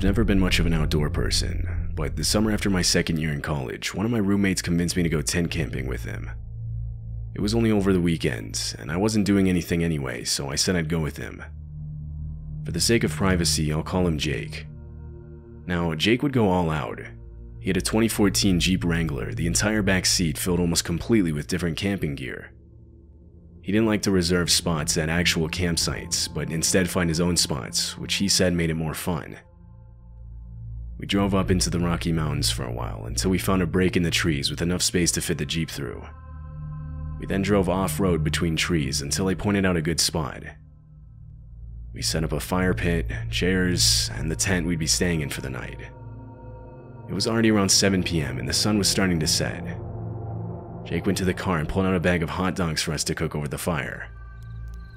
I've never been much of an outdoor person, but the summer after my second year in college, one of my roommates convinced me to go tent camping with him. It was only over the weekends, and I wasn't doing anything anyway, so I said I'd go with him. For the sake of privacy, I'll call him Jake. Now, Jake would go all out. He had a 2014 Jeep Wrangler, the entire back seat filled almost completely with different camping gear. He didn't like to reserve spots at actual campsites, but instead find his own spots, which he said made it more fun. We drove up into the Rocky Mountains for a while until we found a break in the trees with enough space to fit the Jeep through. We then drove off road between trees until I pointed out a good spot. We set up a fire pit, chairs, and the tent we'd be staying in for the night. It was already around 7 p.m. and the sun was starting to set. Jake went to the car and pulled out a bag of hot dogs for us to cook over the fire.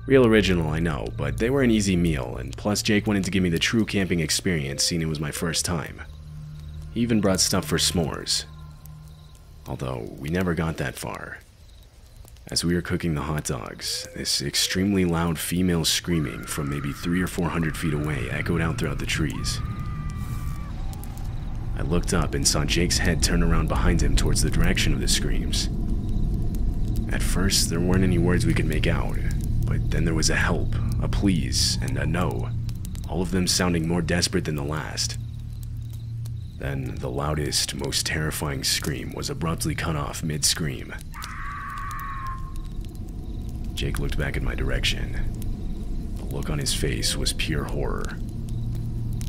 Real original, I know, but they were an easy meal, and plus Jake wanted to give me the true camping experience seeing it was my first time. He even brought stuff for s'mores. Although, we never got that far. As we were cooking the hot dogs, this extremely loud female screaming from maybe three or four hundred feet away echoed out throughout the trees. I looked up and saw Jake's head turn around behind him towards the direction of the screams. At first, there weren't any words we could make out, but then there was a help, a please, and a no, all of them sounding more desperate than the last. Then the loudest, most terrifying scream was abruptly cut off mid scream. Jake looked back in my direction. The look on his face was pure horror.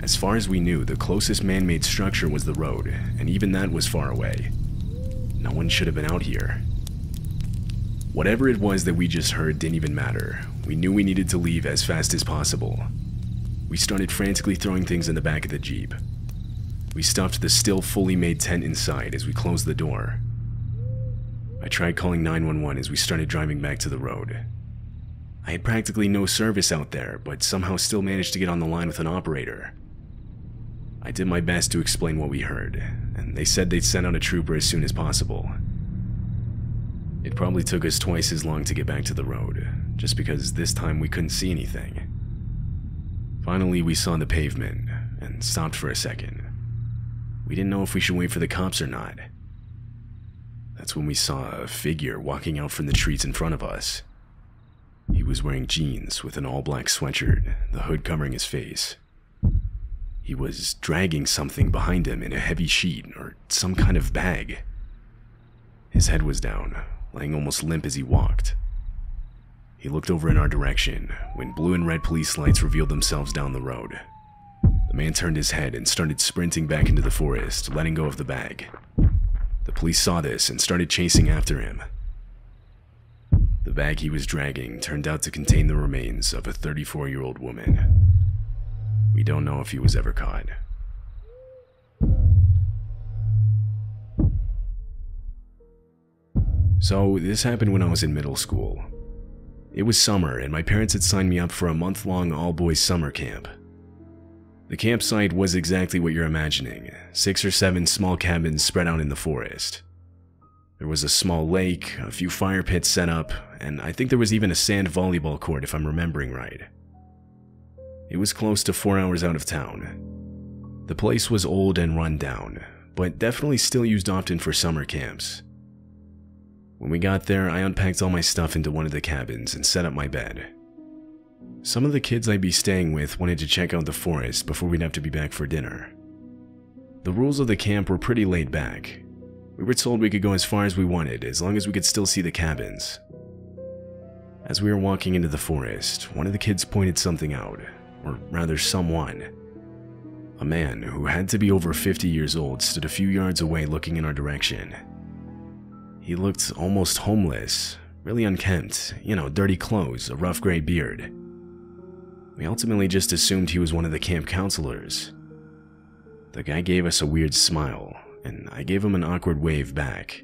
As far as we knew, the closest man made structure was the road, and even that was far away. No one should have been out here. Whatever it was that we just heard didn't even matter. We knew we needed to leave as fast as possible. We started frantically throwing things in the back of the Jeep. We stuffed the still fully made tent inside as we closed the door. I tried calling 911 as we started driving back to the road. I had practically no service out there, but somehow still managed to get on the line with an operator. I did my best to explain what we heard, and they said they'd send out a trooper as soon as possible. It probably took us twice as long to get back to the road, just because this time we couldn't see anything. Finally, we saw the pavement and stopped for a second. We didn't know if we should wait for the cops or not. That's when we saw a figure walking out from the trees in front of us. He was wearing jeans with an all black sweatshirt, the hood covering his face. He was dragging something behind him in a heavy sheet or some kind of bag. His head was down, lying almost limp as he walked. He looked over in our direction when blue and red police lights revealed themselves down the road. The man turned his head and started sprinting back into the forest, letting go of the bag. The police saw this and started chasing after him. The bag he was dragging turned out to contain the remains of a 34 year old woman. We don't know if he was ever caught. So, this happened when I was in middle school. It was summer, and my parents had signed me up for a month long all boys summer camp. The campsite was exactly what you're imagining six or seven small cabins spread out in the forest. There was a small lake, a few fire pits set up, and I think there was even a sand volleyball court if I'm remembering right. It was close to four hours out of town. The place was old and run down, but definitely still used often for summer camps. When we got there, I unpacked all my stuff into one of the cabins and set up my bed. Some of the kids I'd be staying with wanted to check out the forest before we'd have to be back for dinner. The rules of the camp were pretty laid back. We were told we could go as far as we wanted as long as we could still see the cabins. As we were walking into the forest, one of the kids pointed something out, or rather someone. A man who had to be over 50 years old stood a few yards away looking in our direction. He looked almost homeless, really unkempt, you know, dirty clothes, a rough gray beard. We ultimately just assumed he was one of the camp counselors. The guy gave us a weird smile, and I gave him an awkward wave back.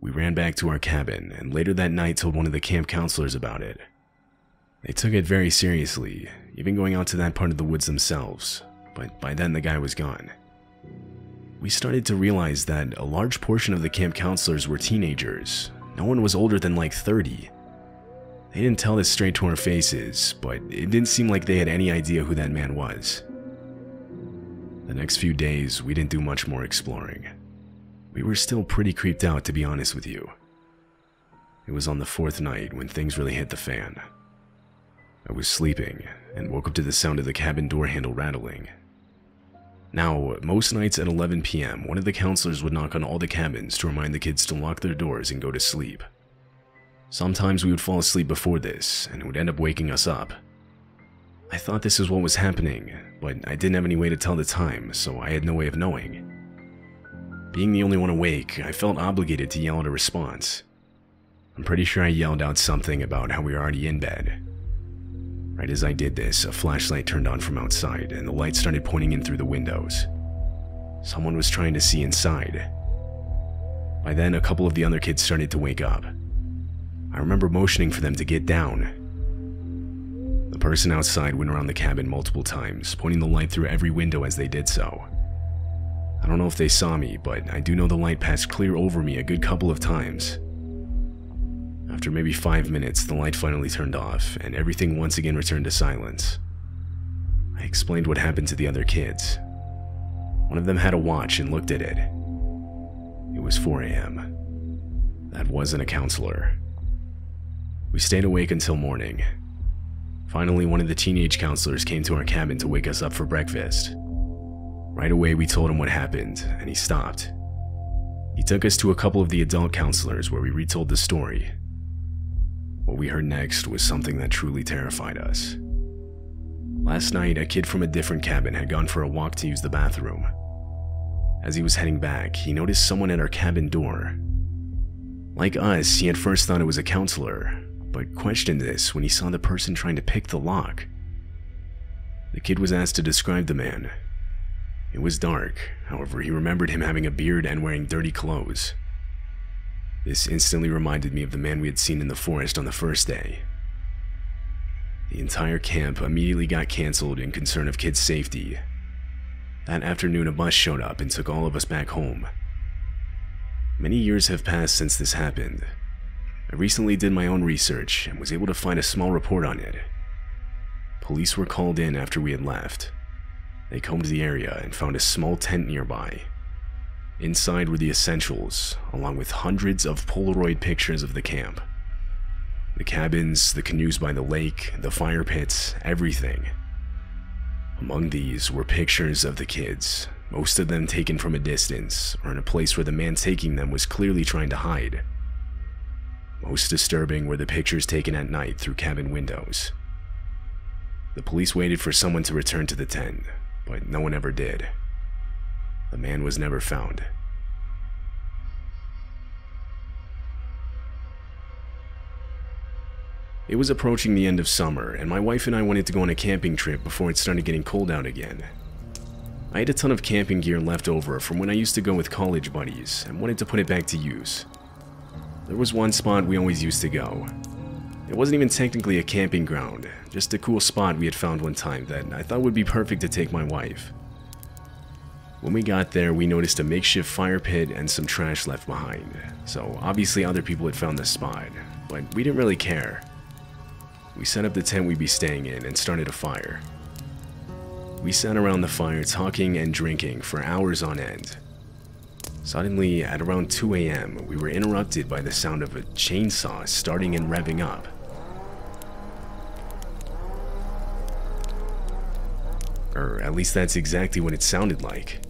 We ran back to our cabin, and later that night told one of the camp counselors about it. They took it very seriously, even going out to that part of the woods themselves, but by then the guy was gone. We started to realize that a large portion of the camp counselors were teenagers. No one was older than like 30. They didn't tell this straight to our faces, but it didn't seem like they had any idea who that man was. The next few days, we didn't do much more exploring. We were still pretty creeped out, to be honest with you. It was on the fourth night when things really hit the fan. I was sleeping and woke up to the sound of the cabin door handle rattling. Now, most nights at 11 p.m., one of the counselors would knock on all the cabins to remind the kids to lock their doors and go to sleep. Sometimes we would fall asleep before this, and it would end up waking us up. I thought this is what was happening, but I didn't have any way to tell the time, so I had no way of knowing. Being the only one awake, I felt obligated to yell out a response. I'm pretty sure I yelled out something about how we were already in bed. Right as I did this, a flashlight turned on from outside, and the light started pointing in through the windows. Someone was trying to see inside. By then, a couple of the other kids started to wake up. I remember motioning for them to get down. The person outside went around the cabin multiple times, pointing the light through every window as they did so. I don't know if they saw me, but I do know the light passed clear over me a good couple of times. After maybe five minutes, the light finally turned off, and everything once again returned to silence. I explained what happened to the other kids. One of them had a watch and looked at it. It was 4 a.m. That wasn't a counselor. We stayed awake until morning. Finally, one of the teenage counselors came to our cabin to wake us up for breakfast. Right away, we told him what happened, and he stopped. He took us to a couple of the adult counselors where we retold the story. What we heard next was something that truly terrified us. Last night, a kid from a different cabin had gone for a walk to use the bathroom. As he was heading back, he noticed someone at our cabin door. Like us, he at first thought it was a counselor, but questioned this when he saw the person trying to pick the lock. The kid was asked to describe the man. It was dark, however, he remembered him having a beard and wearing dirty clothes. This instantly reminded me of the man we had seen in the forest on the first day. The entire camp immediately got cancelled in concern of kids' safety. That afternoon, a bus showed up and took all of us back home. Many years have passed since this happened, I recently did my own research and was able to find a small report on it. Police were called in after we had left. They combed the area and found a small tent nearby. Inside were the essentials, along with hundreds of Polaroid pictures of the camp. The cabins, the canoes by the lake, the fire pits, everything. Among these were pictures of the kids, most of them taken from a distance or in a place where the man taking them was clearly trying to hide. Most disturbing were the pictures taken at night through cabin windows. The police waited for someone to return to the tent, but no one ever did. The man was never found. It was approaching the end of summer, and my wife and I wanted to go on a camping trip before it started getting cold out again. I had a ton of camping gear left over from when I used to go with college buddies and wanted to put it back to use. There was one spot we always used to go. It wasn't even technically a camping ground, just a cool spot we had found one time that I thought would be perfect to take my wife. When we got there, we noticed a makeshift fire pit and some trash left behind, so obviously other people had found the spot, but we didn't really care. We set up the tent we'd be staying in and started a fire. We sat around the fire talking and drinking for hours on end, Suddenly, at around 2 a.m., we were interrupted by the sound of a chainsaw starting and revving up. Or at least that's exactly what it sounded like.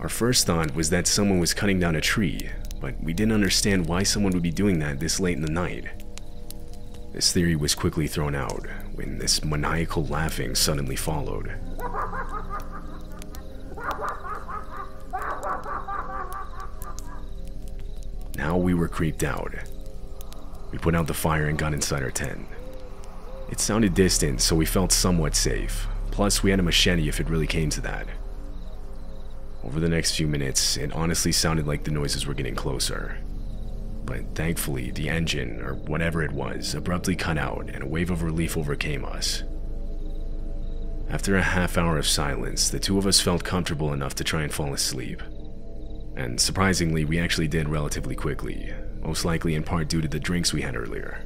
Our first thought was that someone was cutting down a tree, but we didn't understand why someone would be doing that this late in the night. This theory was quickly thrown out when this maniacal laughing suddenly followed. Now we were creeped out. We put out the fire and got inside our tent. It sounded distant, so we felt somewhat safe. Plus, we had a machete if it really came to that. Over the next few minutes, it honestly sounded like the noises were getting closer. But thankfully, the engine, or whatever it was, abruptly cut out and a wave of relief overcame us. After a half hour of silence, the two of us felt comfortable enough to try and fall asleep and surprisingly, we actually did relatively quickly, most likely in part due to the drinks we had earlier.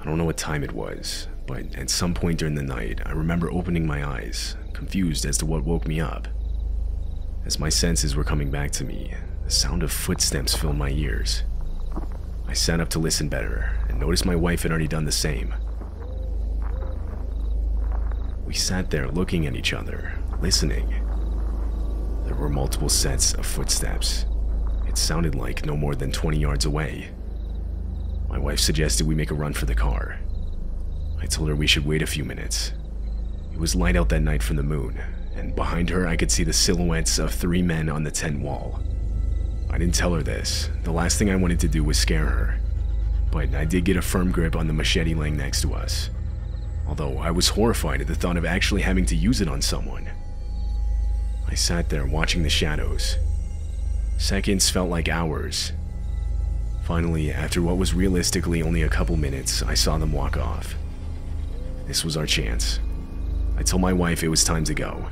I don't know what time it was, but at some point during the night, I remember opening my eyes, confused as to what woke me up. As my senses were coming back to me, the sound of footsteps filled my ears. I sat up to listen better and noticed my wife had already done the same. We sat there looking at each other, listening. There were multiple sets of footsteps. It sounded like no more than 20 yards away. My wife suggested we make a run for the car. I told her we should wait a few minutes. It was light out that night from the moon, and behind her I could see the silhouettes of three men on the tent wall. I didn't tell her this. The last thing I wanted to do was scare her. But I did get a firm grip on the machete laying next to us although I was horrified at the thought of actually having to use it on someone. I sat there watching the shadows. Seconds felt like hours. Finally, after what was realistically only a couple minutes, I saw them walk off. This was our chance. I told my wife it was time to go.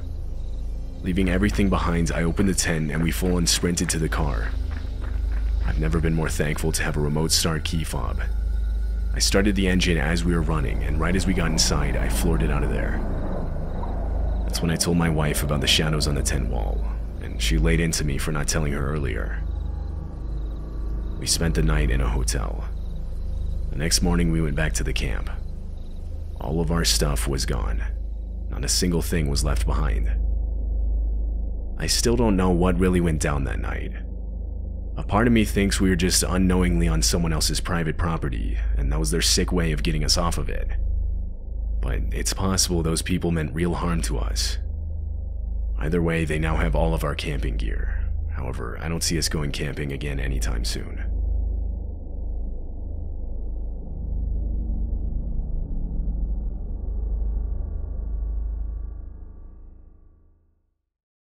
Leaving everything behind, I opened the tent and we full on sprinted to the car. I've never been more thankful to have a remote start key fob. I started the engine as we were running, and right as we got inside, I floored it out of there. That's when I told my wife about the shadows on the tent wall, and she laid into me for not telling her earlier. We spent the night in a hotel. The next morning, we went back to the camp. All of our stuff was gone. Not a single thing was left behind. I still don't know what really went down that night. A part of me thinks we were just unknowingly on someone else's private property, and that was their sick way of getting us off of it. But it's possible those people meant real harm to us. Either way, they now have all of our camping gear. However, I don't see us going camping again anytime soon.